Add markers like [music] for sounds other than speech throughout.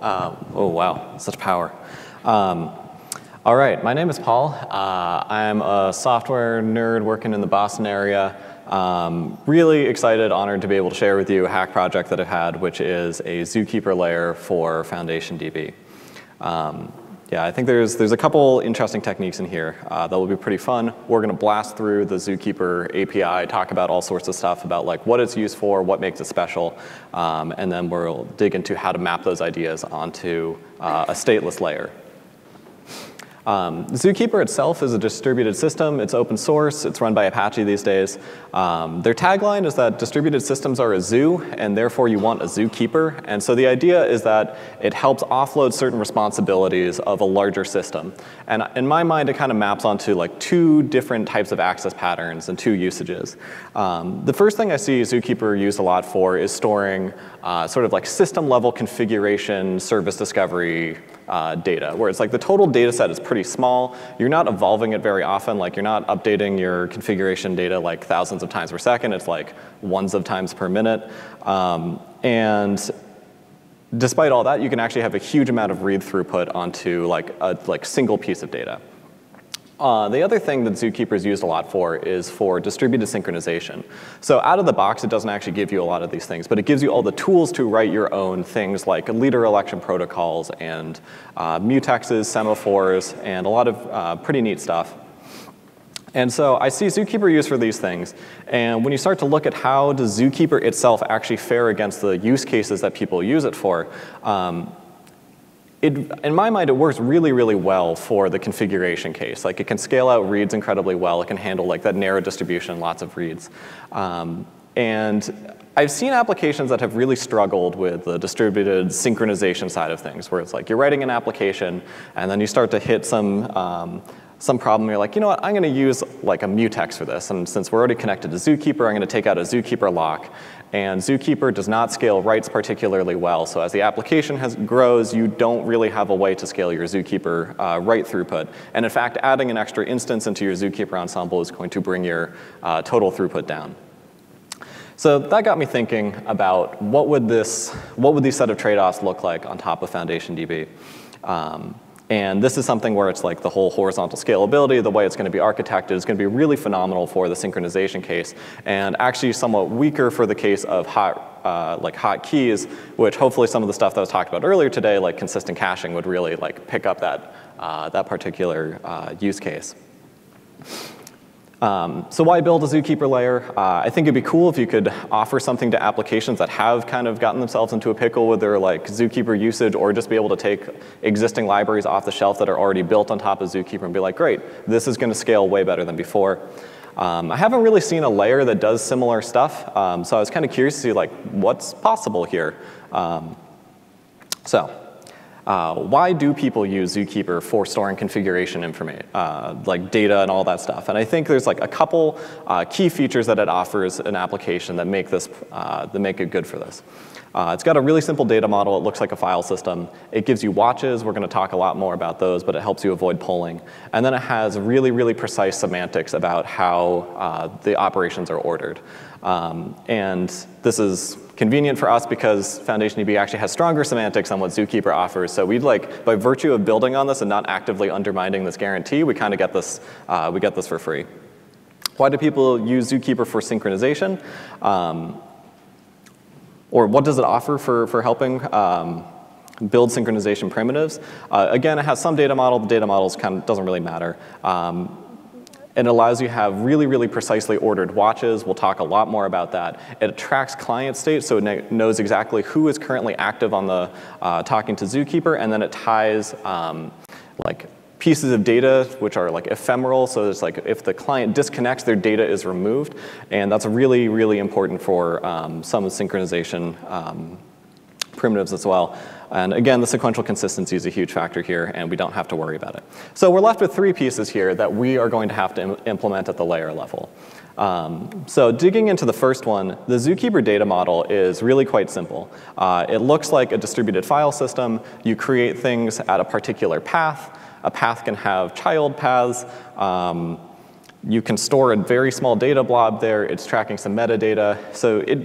Uh, oh, wow, such power. Um, all right, my name is Paul. Uh, I'm a software nerd working in the Boston area. Um, really excited, honored to be able to share with you a hack project that I've had, which is a Zookeeper layer for Foundation DB. Yeah, I think there's, there's a couple interesting techniques in here uh, that will be pretty fun. We're going to blast through the Zookeeper API, talk about all sorts of stuff about like what it's used for, what makes it special, um, and then we'll dig into how to map those ideas onto uh, a stateless layer. Um, Zookeeper itself is a distributed system. It's open source. It's run by Apache these days. Um, their tagline is that distributed systems are a zoo, and therefore you want a zookeeper. And so the idea is that it helps offload certain responsibilities of a larger system. And in my mind, it kind of maps onto like two different types of access patterns and two usages. Um, the first thing I see Zookeeper used a lot for is storing uh, sort of like system level configuration, service discovery, uh, data, where it's like the total data set is pretty small. You're not evolving it very often. Like you're not updating your configuration data like thousands of times per second. It's like ones of times per minute. Um, and despite all that, you can actually have a huge amount of read throughput onto like a like single piece of data. Uh, the other thing that Zookeeper is used a lot for is for distributed synchronization. So out of the box, it doesn't actually give you a lot of these things, but it gives you all the tools to write your own things like leader election protocols and uh, mutexes, semaphores, and a lot of uh, pretty neat stuff. And so I see Zookeeper used for these things. And when you start to look at how does Zookeeper itself actually fare against the use cases that people use it for, um, it, in my mind, it works really, really well for the configuration case. Like it can scale out reads incredibly well. It can handle like that narrow distribution, lots of reads. Um, and I've seen applications that have really struggled with the distributed synchronization side of things, where it's like you're writing an application, and then you start to hit some um, some problem, you're like, you know what, I'm gonna use like a mutex for this, and since we're already connected to Zookeeper, I'm gonna take out a Zookeeper lock, and Zookeeper does not scale writes particularly well. So as the application has, grows, you don't really have a way to scale your Zookeeper uh, write throughput. And in fact, adding an extra instance into your Zookeeper ensemble is going to bring your uh, total throughput down. So that got me thinking about what would this, what would these set of trade-offs look like on top of Foundation DB. Um, and this is something where it's like the whole horizontal scalability, the way it's going to be architected is going to be really phenomenal for the synchronization case, and actually somewhat weaker for the case of hot, uh, like hot keys, which hopefully some of the stuff that was talked about earlier today, like consistent caching, would really like pick up that, uh, that particular uh, use case. Um, so why build a Zookeeper layer? Uh, I think it'd be cool if you could offer something to applications that have kind of gotten themselves into a pickle with their like Zookeeper usage or just be able to take existing libraries off the shelf that are already built on top of Zookeeper and be like, great, this is going to scale way better than before. Um, I haven't really seen a layer that does similar stuff, um, so I was kind of curious to see like what's possible here. Um, so uh, why do people use Zookeeper for storing configuration information, uh, like data and all that stuff? And I think there's like a couple uh, key features that it offers an application that make this, uh, that make it good for this. Uh, it's got a really simple data model. It looks like a file system. It gives you watches. We're going to talk a lot more about those, but it helps you avoid polling. And then it has really, really precise semantics about how the operations are ordered. Um, and this is convenient for us because FoundationDB actually has stronger semantics on what Zookeeper offers. So we'd like, by virtue of building on this and not actively undermining this guarantee, we kind of get this, uh, we get this for free. Why do people use Zookeeper for synchronization? Um, or what does it offer for, for helping um, build synchronization primitives? Uh, again, it has some data model. The data model kind of doesn't really matter. Um, it allows you to have really, really precisely ordered watches. We'll talk a lot more about that. It tracks client state, so it knows exactly who is currently active on the uh, talking to Zookeeper, and then it ties um, like pieces of data which are like ephemeral, so it's like if the client disconnects, their data is removed, and that's really, really important for um, some synchronization um, primitives as well. And again, the sequential consistency is a huge factor here, and we don't have to worry about it. So we're left with three pieces here that we are going to have to Im implement at the layer level. Um, so digging into the first one, the Zookeeper data model is really quite simple. Uh, it looks like a distributed file system. You create things at a particular path. A path can have child paths. Um, you can store a very small data blob there. It's tracking some metadata. So it,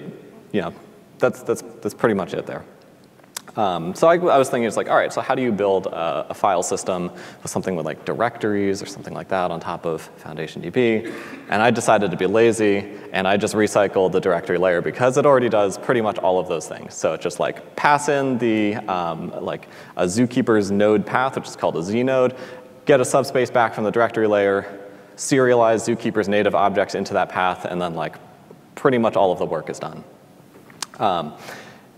you know, that's, that's, that's pretty much it there. Um, so I, I, was thinking, it's like, all right, so how do you build a, a, file system with something with like directories or something like that on top of Foundation DB? And I decided to be lazy, and I just recycled the directory layer because it already does pretty much all of those things. So it just like pass in the um, like a zookeeper's node path, which is called a z node, get a subspace back from the directory layer, serialize zookeeper's native objects into that path, and then like pretty much all of the work is done. Um,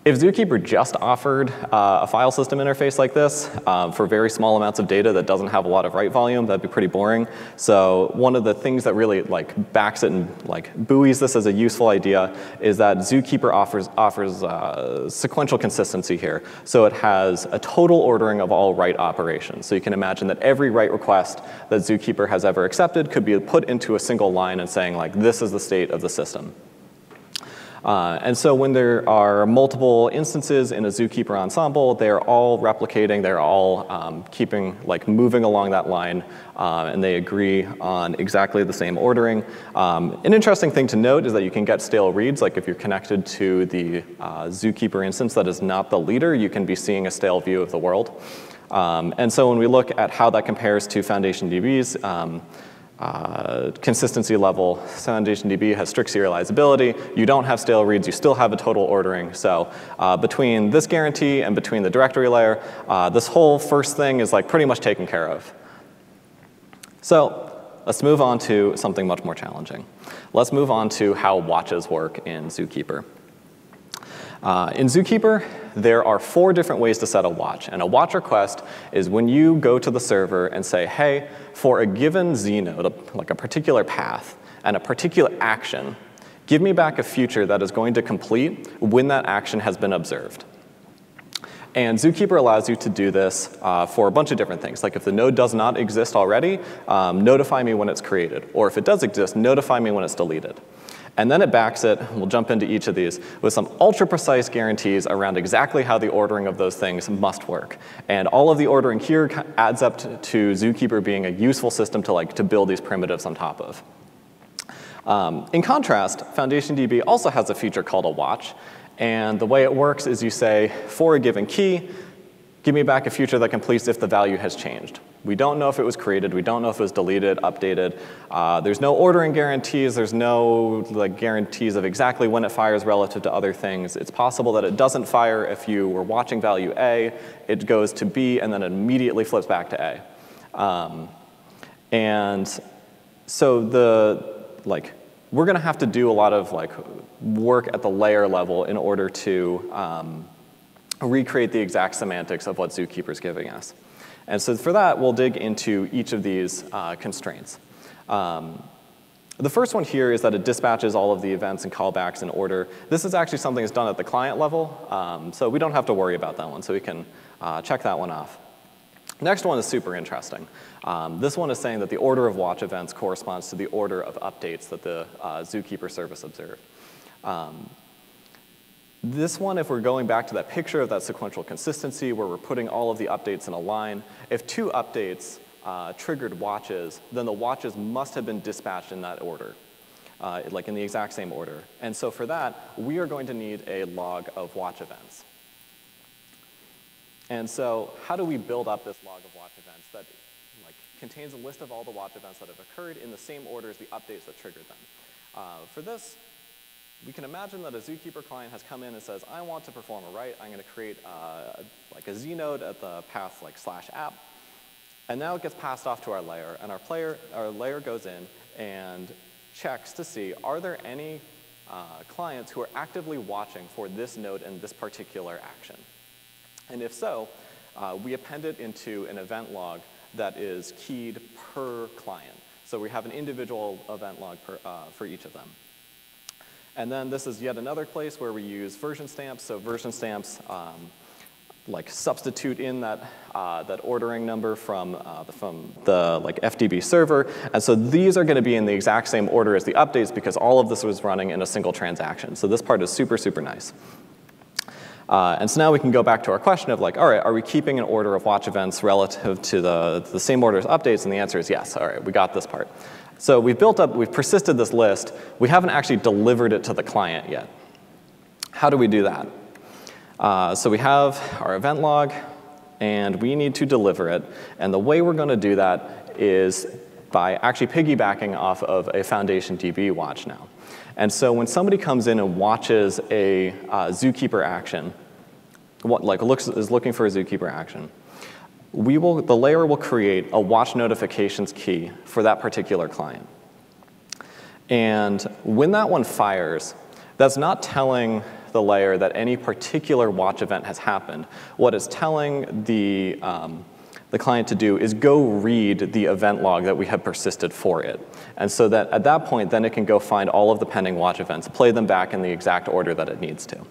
if Zookeeper just offered uh, a file system interface like this um, for very small amounts of data that doesn't have a lot of write volume, that'd be pretty boring. So one of the things that really like backs it and like buoys this as a useful idea is that Zookeeper offers, offers uh, sequential consistency here. So it has a total ordering of all write operations. So you can imagine that every write request that Zookeeper has ever accepted could be put into a single line and saying like, this is the state of the system. Uh, and so when there are multiple instances in a zookeeper ensemble, they're all replicating, they're all um, keeping, like moving along that line, uh, and they agree on exactly the same ordering. Um, an interesting thing to note is that you can get stale reads, like if you're connected to the uh, zookeeper instance that is not the leader, you can be seeing a stale view of the world. Um, and so when we look at how that compares to Foundation DBs, um, uh, consistency level. Foundation DB has strict serializability. You don't have stale reads, you still have a total ordering. So uh, between this guarantee and between the directory layer, uh, this whole first thing is like pretty much taken care of. So let's move on to something much more challenging. Let's move on to how watches work in Zookeeper. Uh, in Zookeeper, there are four different ways to set a watch. And a watch request is when you go to the server and say, hey, for a given Z node, like a particular path and a particular action, give me back a future that is going to complete when that action has been observed. And Zookeeper allows you to do this uh, for a bunch of different things. Like if the node does not exist already, um, notify me when it's created. Or if it does exist, notify me when it's deleted. And then it backs it, we'll jump into each of these, with some ultra precise guarantees around exactly how the ordering of those things must work. And all of the ordering here adds up to, to Zookeeper being a useful system to, like, to build these primitives on top of. Um, in contrast, Foundation DB also has a feature called a watch. And the way it works is you say, for a given key, give me back a future that completes if the value has changed. We don't know if it was created. We don't know if it was deleted, updated. Uh, there's no ordering guarantees. There's no like, guarantees of exactly when it fires relative to other things. It's possible that it doesn't fire if you were watching value A, it goes to B, and then immediately flips back to A. Um, and so the, like, we're going to have to do a lot of like work at the layer level in order to um, recreate the exact semantics of what Zookeeper is giving us. And so for that, we'll dig into each of these uh, constraints. Um, the first one here is that it dispatches all of the events and callbacks in order. This is actually something that's done at the client level, um, so we don't have to worry about that one, so we can uh, check that one off. Next one is super interesting. Um, this one is saying that the order of watch events corresponds to the order of updates that the uh, Zookeeper service observed. Um, this one, if we're going back to that picture of that sequential consistency where we're putting all of the updates in a line, if two updates uh, triggered watches, then the watches must have been dispatched in that order, uh, like in the exact same order. And so for that, we are going to need a log of watch events. And so how do we build up this log of watch events that like, contains a list of all the watch events that have occurred in the same order as the updates that triggered them? Uh, for this, we can imagine that a Zookeeper client has come in and says, I want to perform a write. I'm going to create uh, like a Z node at the path like slash app. And now it gets passed off to our layer. And our, player, our layer goes in and checks to see, are there any uh, clients who are actively watching for this node and this particular action? And if so, uh, we append it into an event log that is keyed per client. So we have an individual event log per, uh, for each of them. And then this is yet another place where we use version stamps. So version stamps um, like substitute in that, uh, that ordering number from, uh, the, from the like FDB server. And so these are going to be in the exact same order as the updates because all of this was running in a single transaction. So this part is super, super nice. Uh, and so now we can go back to our question of like, all right, are we keeping an order of watch events relative to the, the same order as updates? And the answer is yes. All right, we got this part. So we've built up, we've persisted this list. We haven't actually delivered it to the client yet. How do we do that? Uh, so we have our event log, and we need to deliver it. And the way we're going to do that is by actually piggybacking off of a Foundation DB watch now. And so when somebody comes in and watches a uh, zookeeper action, what, like looks, is looking for a zookeeper action, we will, the layer will create a watch notifications key for that particular client. And when that one fires, that's not telling the layer that any particular watch event has happened. What it's telling the, um, the client to do is go read the event log that we have persisted for it. And so that at that point, then it can go find all of the pending watch events, play them back in the exact order that it needs to.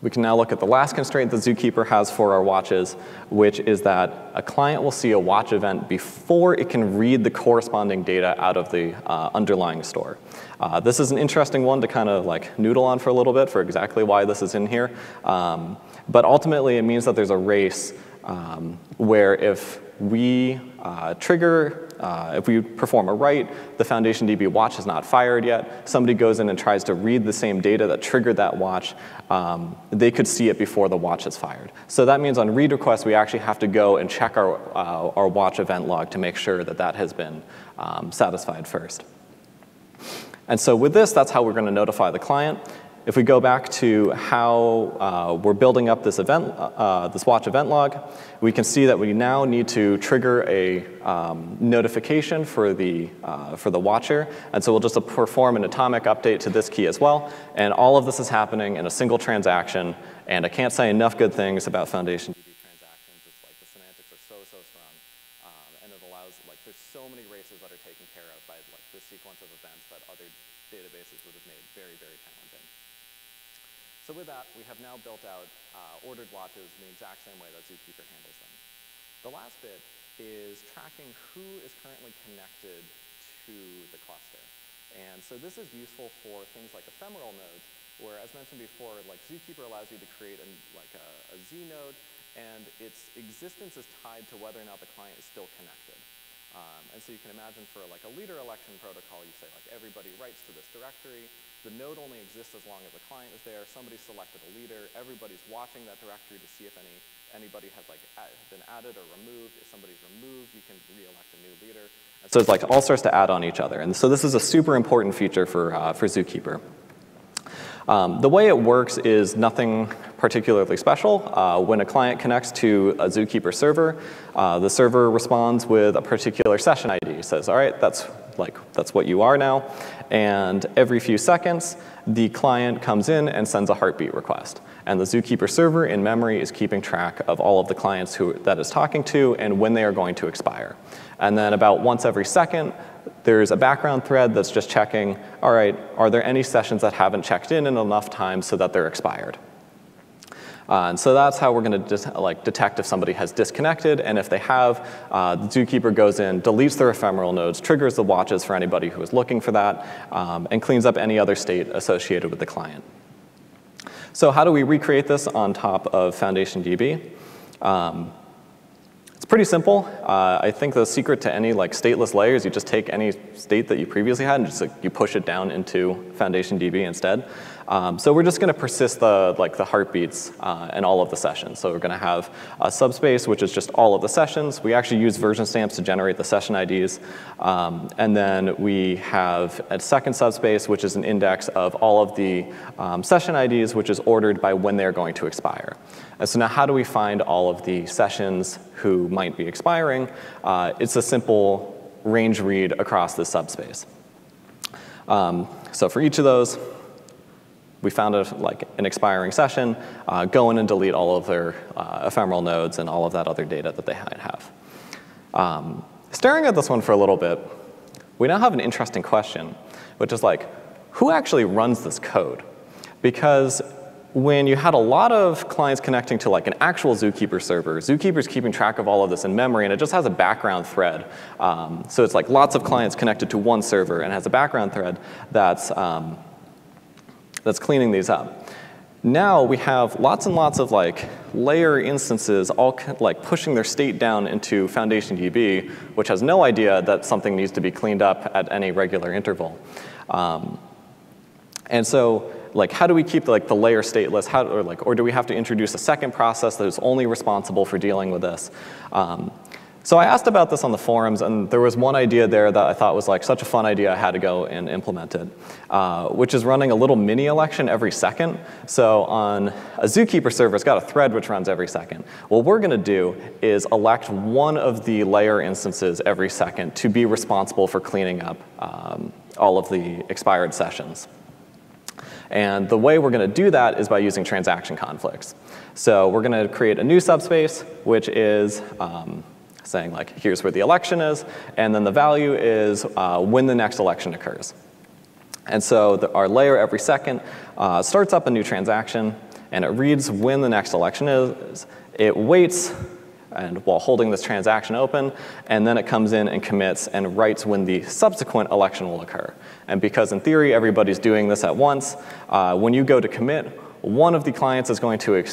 We can now look at the last constraint that Zookeeper has for our watches, which is that a client will see a watch event before it can read the corresponding data out of the uh, underlying store. Uh, this is an interesting one to kind of like noodle on for a little bit for exactly why this is in here. Um, but ultimately, it means that there's a race um, where if we uh, trigger uh, if we perform a write, the Foundation DB watch is not fired yet. Somebody goes in and tries to read the same data that triggered that watch. Um, they could see it before the watch is fired. So that means on read request, we actually have to go and check our, uh, our watch event log to make sure that that has been um, satisfied first. And so with this, that's how we're going to notify the client. If we go back to how uh, we're building up this event, uh, this watch event log, we can see that we now need to trigger a um, notification for the, uh, for the watcher. And so we'll just perform an atomic update to this key as well. And all of this is happening in a single transaction. And I can't say enough good things about Foundation DB transactions. It's like the semantics are so, so strong. Um, and it allows, like, there's so many races that are taken care of by like this sequence of events that other databases would have made very, very challenging. With that, we have now built out uh, ordered watches in the exact same way that Zookeeper handles them. The last bit is tracking who is currently connected to the cluster. And so this is useful for things like ephemeral nodes, where as mentioned before, like Zookeeper allows you to create an, like a, a Z node, and its existence is tied to whether or not the client is still connected. And so you can imagine for like a leader election protocol, you say like everybody writes to this directory, the node only exists as long as the client is there. Somebody selected a leader. Everybody's watching that directory to see if any anybody has like been added or removed. If somebody's removed, you can re-elect a new leader. And so it's like all starts to add on each other. And so this is a super important feature for uh, for Zookeeper. Um, the way it works is nothing particularly special. Uh, when a client connects to a Zookeeper server, uh, the server responds with a particular session ID. Says, all right, that's like that's what you are now. And every few seconds, the client comes in and sends a heartbeat request. And the Zookeeper server in memory is keeping track of all of the clients who that is talking to and when they are going to expire. And then about once every second, there's a background thread that's just checking, all right, are there any sessions that haven't checked in in enough time so that they're expired? Uh, and so that's how we're going to like detect if somebody has disconnected, and if they have, uh, the zookeeper goes in, deletes their ephemeral nodes, triggers the watches for anybody who is looking for that, um, and cleans up any other state associated with the client. So how do we recreate this on top of Foundation DB? Um, it's pretty simple. Uh, I think the secret to any like stateless layer is you just take any state that you previously had and just like, you push it down into Foundation DB instead. Um, so we're just going to persist the, like, the heartbeats uh, in all of the sessions. So we're going to have a subspace, which is just all of the sessions. We actually use version stamps to generate the session IDs. Um, and then we have a second subspace, which is an index of all of the um, session IDs, which is ordered by when they're going to expire. And so now how do we find all of the sessions who might be expiring? Uh, it's a simple range read across this subspace. Um, so for each of those, we found a, like an expiring session, uh, go in and delete all of their uh, ephemeral nodes and all of that other data that they might have. Um, staring at this one for a little bit, we now have an interesting question, which is like, who actually runs this code? Because when you had a lot of clients connecting to like an actual Zookeeper server, Zookeeper's keeping track of all of this in memory, and it just has a background thread. Um, so it's like lots of clients connected to one server and has a background thread that's um, that's cleaning these up. Now we have lots and lots of like layer instances all like pushing their state down into Foundation DB, which has no idea that something needs to be cleaned up at any regular interval. Um, and so like how do we keep like the layer stateless? How, or like, or do we have to introduce a second process that is only responsible for dealing with this? Um, so I asked about this on the forums, and there was one idea there that I thought was like such a fun idea I had to go and implement it, uh, which is running a little mini election every second. So on a Zookeeper server, it's got a thread which runs every second. What we're going to do is elect one of the layer instances every second to be responsible for cleaning up um, all of the expired sessions. And the way we're going to do that is by using transaction conflicts. So we're going to create a new subspace, which is um, saying like, here's where the election is, and then the value is uh, when the next election occurs. And so the, our layer every second uh, starts up a new transaction, and it reads when the next election is. It waits and while holding this transaction open, and then it comes in and commits and writes when the subsequent election will occur. And because in theory everybody's doing this at once, uh, when you go to commit, one of the clients is going to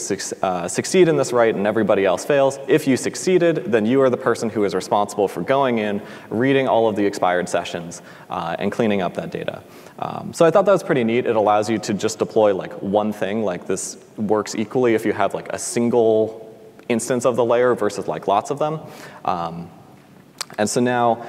uh, succeed in this write and everybody else fails. If you succeeded, then you are the person who is responsible for going in, reading all of the expired sessions, uh, and cleaning up that data. Um, so I thought that was pretty neat. It allows you to just deploy like one thing, like this works equally if you have like a single instance of the layer versus like lots of them. Um, and so now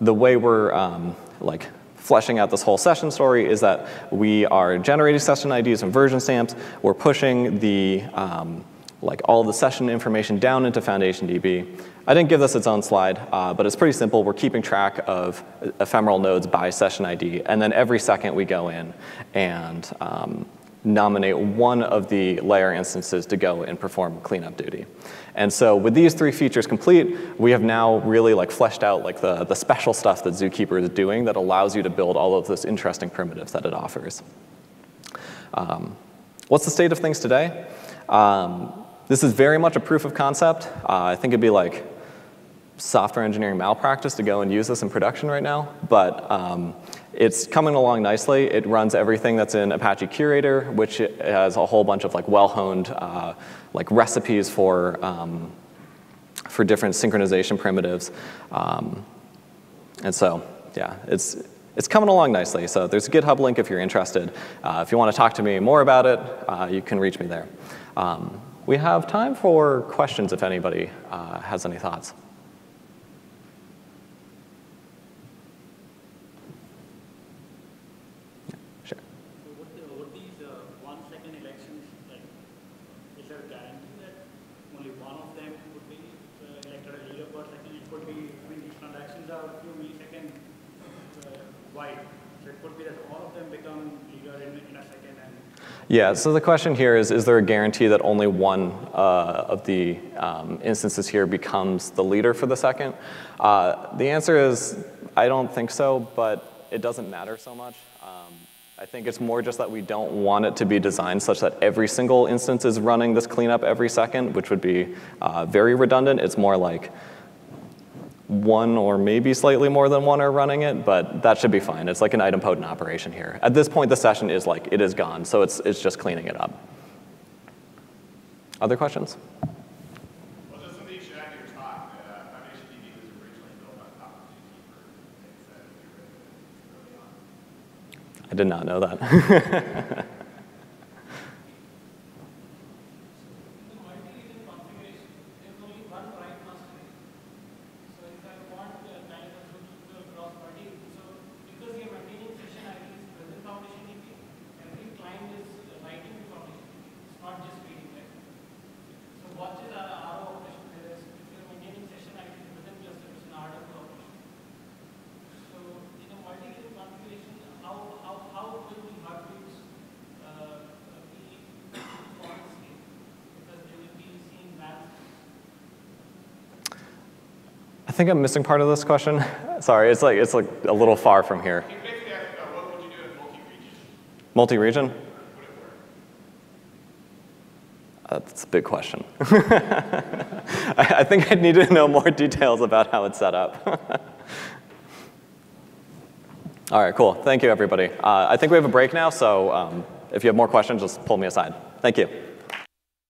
the way we're um, like fleshing out this whole session story is that we are generating session IDs and version stamps. We're pushing the um, like all the session information down into Foundation DB. I didn't give this its own slide, uh, but it's pretty simple. We're keeping track of ephemeral nodes by session ID, and then every second we go in and um, nominate one of the layer instances to go and perform cleanup duty. And so with these three features complete, we have now really like fleshed out like the, the special stuff that Zookeeper is doing that allows you to build all of those interesting primitives that it offers. Um, what's the state of things today? Um, this is very much a proof of concept. Uh, I think it'd be like software engineering malpractice to go and use this in production right now, but um, it's coming along nicely. It runs everything that's in Apache Curator, which has a whole bunch of like well-honed uh, like recipes for, um, for different synchronization primitives. Um, and so, yeah, it's, it's coming along nicely. So there's a GitHub link if you're interested. Uh, if you want to talk to me more about it, uh, you can reach me there. Um, we have time for questions if anybody uh, has any thoughts. Yeah, so the question here is, is there a guarantee that only one uh, of the um, instances here becomes the leader for the second? Uh, the answer is, I don't think so, but it doesn't matter so much. Um, I think it's more just that we don't want it to be designed such that every single instance is running this cleanup every second, which would be uh, very redundant. It's more like one or maybe slightly more than one are running it, but that should be fine. It's like an idempotent operation here. At this point, the session is like, it is gone, so it's, it's just cleaning it up. Other questions? I did not know that. [laughs] think I'm missing part of this question. Sorry, it's like, it's like a little far from here. Multi-region? That's a big question. [laughs] I think I'd need to know more details about how it's set up. [laughs] All right, cool. Thank you, everybody. Uh, I think we have a break now, so um, if you have more questions, just pull me aside. Thank you.